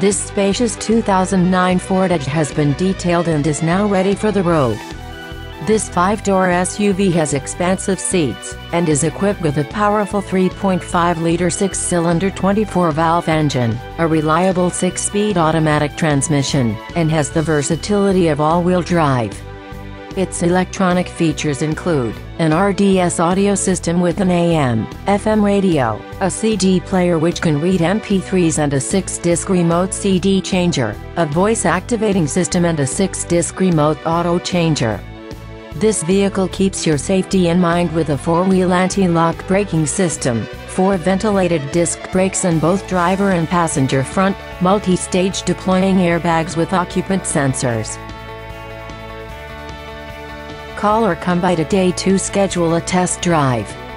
This spacious 2009 Ford Edge has been detailed and is now ready for the road. This five-door SUV has expansive seats, and is equipped with a powerful 3.5-liter six-cylinder 24-valve engine, a reliable six-speed automatic transmission, and has the versatility of all-wheel drive. Its electronic features include an RDS audio system with an AM, FM radio, a CD player which can read MP3s and a 6-disc remote CD changer, a voice-activating system and a 6-disc remote auto changer. This vehicle keeps your safety in mind with a four-wheel anti-lock braking system, four ventilated disc brakes and both driver and passenger front, multi-stage deploying airbags with occupant sensors. Call or come by today to schedule a test drive.